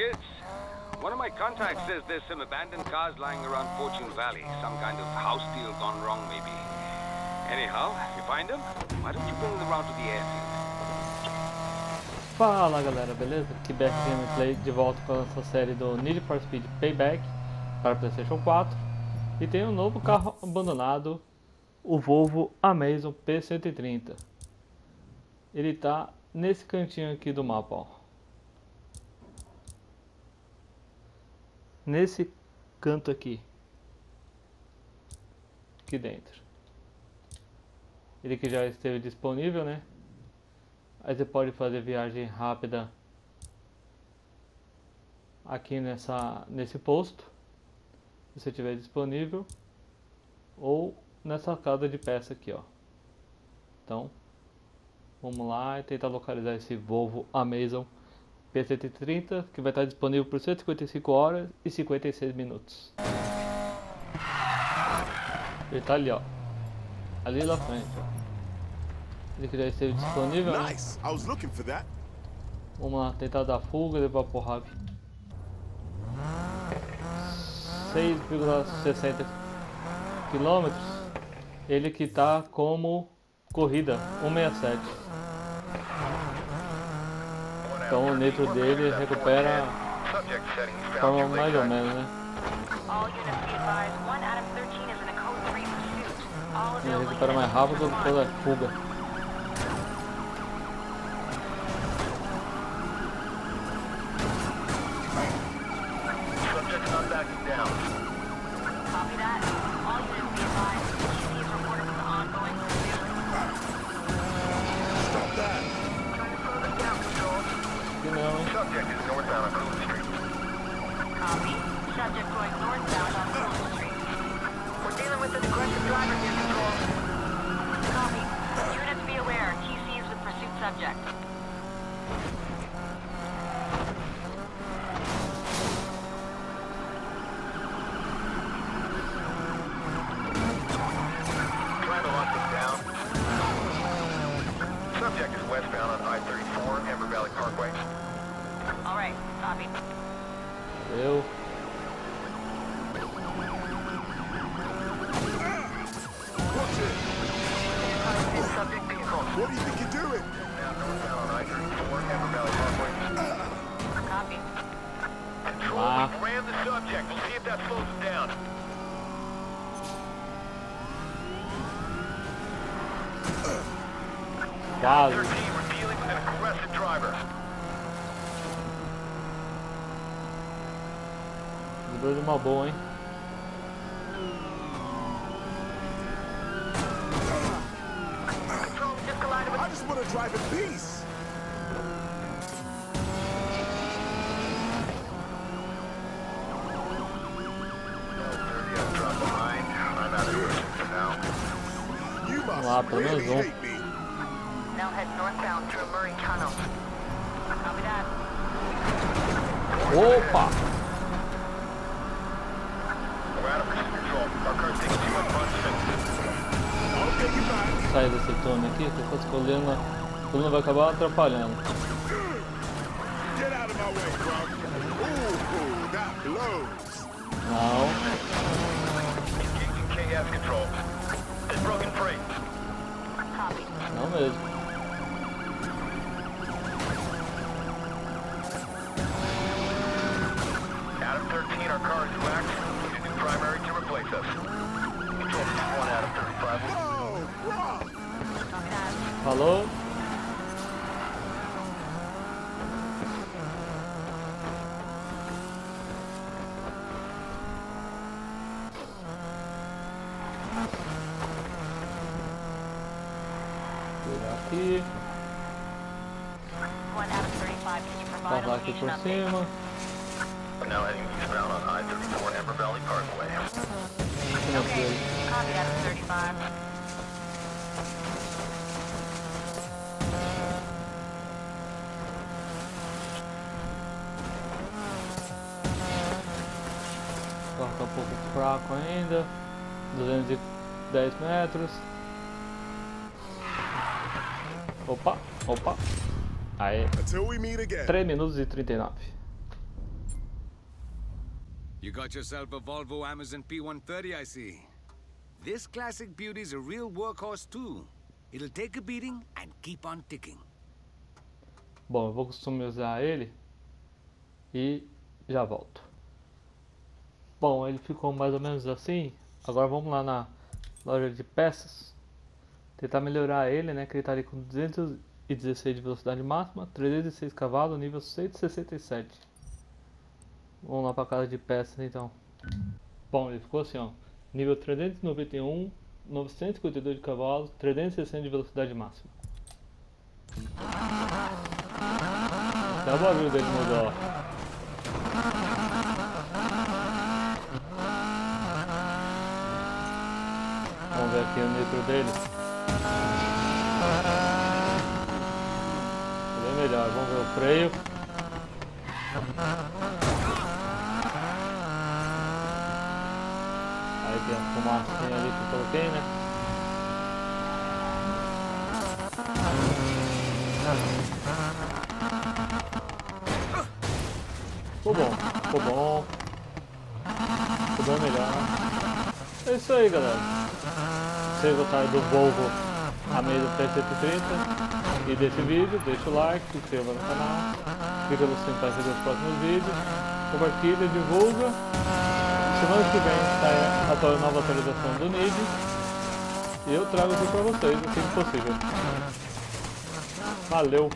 minutes. One of my contacts says there's some abandoned cars lying around Fortune Valley. Some kind of house deal gone wrong, maybe. Anyhow, if you find them, why don't you bring them around to the airfield? Fala galera, beleza? Aqui BR Gameplay de volta com essa série do Need for Speed Payback para Playstation 4 E tem um novo carro abandonado, o Volvo Amazon P130 Ele tá nesse cantinho aqui do mapa, ó Nesse canto aqui Aqui dentro Ele que já esteve disponível, né? Aí você pode fazer viagem rápida aqui nessa, nesse posto, se você tiver disponível, ou nessa casa de peça aqui, ó. Então, vamos lá e tentar localizar esse Volvo Amazon P130 que vai estar disponível por 155 horas e 56 minutos. Ele tá ali, ó. Ali na frente, ó. Ele que já esteve disponível, né? Tentar dar fuga e levar porrada. 6,60 quilômetros. Ele que tá como corrida 167. Então o nitro dele recupera de forma mais ou menos, né? Ele recupera mais rápido do que a fuga. Subject is northbound on Coolidge Street. Copy. Subject going northbound on Coolidge Street. We're dealing with an aggressive driver here. control. Copy. Units be aware. TC is the pursuit subject. Subject is westbound on I-34, Amber Valley Parkway. Eu. What do you think you're doing? Copy. Control, ah. we ran the subject. We'll see if that slows him down. Quase. Livrou de uma boa, hein? I just want to drive in peace. Vamos lá, pelo menos um. Now Túnel aqui, que colinas, a coluna vai acabar atrapalhando. Não. Não mesmo. Falou? Virar aqui. Passar aqui por cima. Now heading eastbound on I-34 Amber Valley Parkway. Okay. Copy that 35. Carro tá um pouco fraco ainda. 210 metros. Opa, opa. Again. 3 minutos e 39. You got yourself a Volvo Amazon P130, I see. This classic beauty's a real workhorse too. It'll take a beating and keep on ticking. Bom, eu vou customizar ele e já volto. Bom, ele ficou mais ou menos assim. Agora vamos lá na loja de peças. Tentar melhorar ele, né? Que ele tá ali com 216 de velocidade máxima, 306 cavalos, nível 167. Vamos lá para casa de peças então. Bom, ele ficou assim, ó. Nível 391, 952 de cavalos, 360 de velocidade máxima. Até o barulho dele mudou, ó. Aqui o nitro dele. Bem melhor, vamos ver o freio. Aí tem a fumacinha ali que eu coloquei, né? Ficou bom, ficou bom. Ficou bem melhor. É isso aí, galera. Vocês gostaram do Volvo Amazon P130 e desse vídeo, deixa o like, se inscreva no canal, clica no sininho para receber os próximos vídeos, compartilha, divulga. Semana que vem sai a nova atualização do NID e eu trago aqui para vocês assim que possível. Valeu!